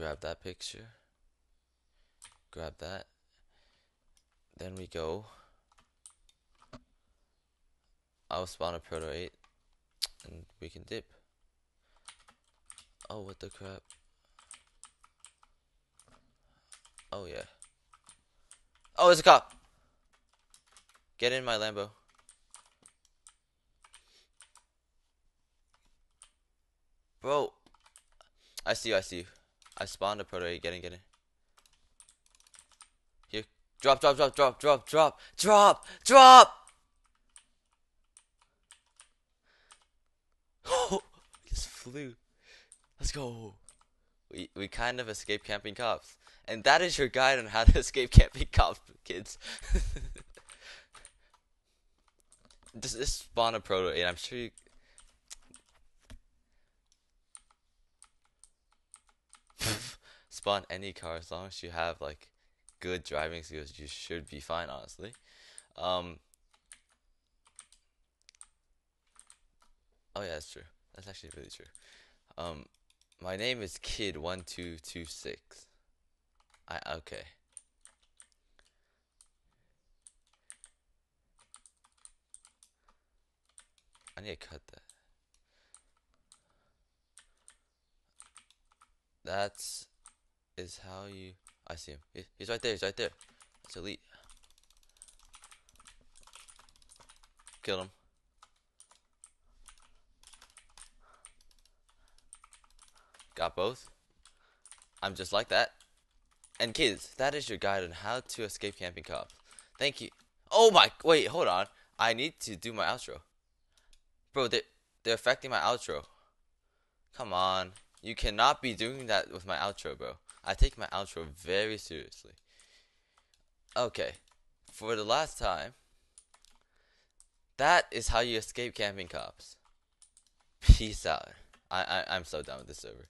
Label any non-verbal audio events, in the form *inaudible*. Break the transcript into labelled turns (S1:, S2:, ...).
S1: grab that picture. Grab that. Then we go. I'll spawn a Proto 8. And we can dip. Oh, what the crap. Oh, yeah. Oh, there's a cop! Get in my Lambo. Bro, I see you, I see you. I spawned a proto. Get in, get in. Here. Drop, drop, drop, drop, drop, drop, drop, drop! *gasps* Oh, just flew. Let's go. We, we kind of escaped camping cops. And that is your guide on how to *laughs* escape camping cops, kids. *laughs* this, this spawn a proto 8. I'm sure you, spawn any car as long as you have like good driving skills you should be fine honestly. Um oh yeah that's true. That's actually really true. Um my name is kid 1226 I okay. I need to cut that. That's is how you. I see him. He's right there. He's right there. It's elite. Kill him. Got both. I'm just like that. And kids, that is your guide on how to escape camping cops. Thank you. Oh my, wait, hold on. I need to do my outro. Bro, they, they're affecting my outro. Come on. You cannot be doing that with my outro, bro. I take my outro very seriously. Okay, for the last time, that is how you escape camping cops. *laughs* Peace out. I, I I'm so done with this server.